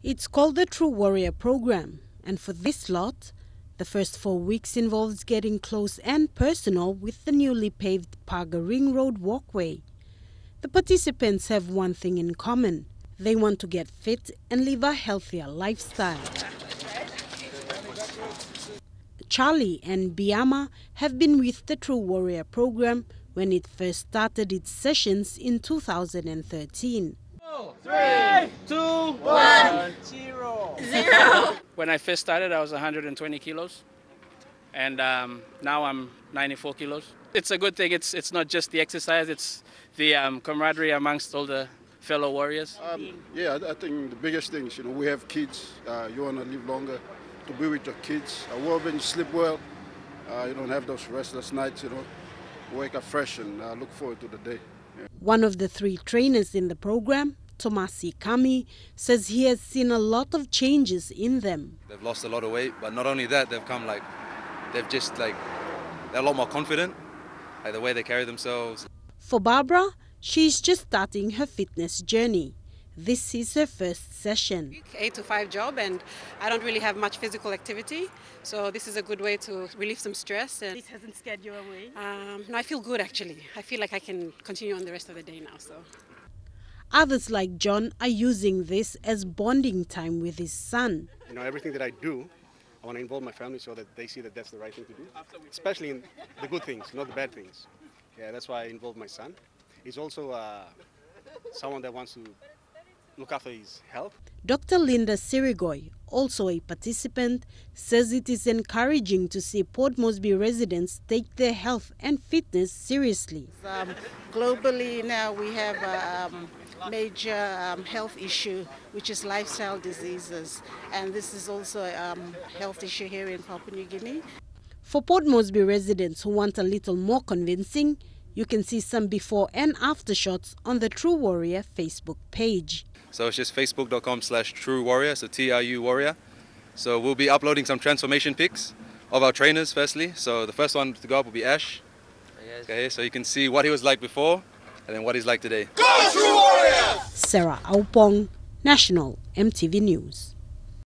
It's called the Tru Warrior Program, and for this lot, the first four weeks involves getting close and personal with the newly paved Paga Ring Road walkway. The participants have one thing in common they want to get fit and live a healthier lifestyle. Charlie and Biama have been with the Tru Warrior program when it first started its sessions in 2013. Three, two, one, zero. Zero. When I first started, I was 120 kilos, and um, now I'm 94 kilos. It's a good thing. It's it's not just the exercise; it's the um, camaraderie amongst all the fellow warriors. Um, yeah, I think the biggest thing is you know we have kids. Uh, you want to live longer, to be with your kids. Uh, well, when you sleep well, uh, you don't have those restless nights. You know, wake up fresh and uh, look forward to the day. Yeah. One of the three trainers in the program, Tomasi Kami, says he has seen a lot of changes in them. They've lost a lot of weight, but not only that, they've come like, they've just like, they're a lot more confident, like the way they carry themselves. For Barbara, she's just starting her fitness journey. This is her first session. Eight to five job, and I don't really have much physical activity, so this is a good way to relieve some stress. And this hasn't scared you away. Um, no, I feel good actually. I feel like I can continue on the rest of the day now. So. Others like John are using this as bonding time with his son. You know, everything that I do, I want to involve my family so that they see that that's the right thing to do, especially in the good things, not the bad things. Yeah, that's why I involve my son. He's also uh, someone that wants to look after his health. Dr. Linda Sirigoy, also a participant, says it is encouraging to see Port Moresby residents take their health and fitness seriously. Um, globally now we have um, major um, health issue which is lifestyle diseases and this is also a um, health issue here in Papua New Guinea. For Port Moresby residents who want a little more convincing, you can see some before and after shots on the Tru Warrior Facebook page. So it's just facebook.com slash true warrior, so T-R-U warrior. So we'll be uploading some transformation pics of our trainers firstly. So the first one to go up will be Ash. Okay, so you can see what he was like before and then what he's like today. Go True Serah Aupong, National EMTV News.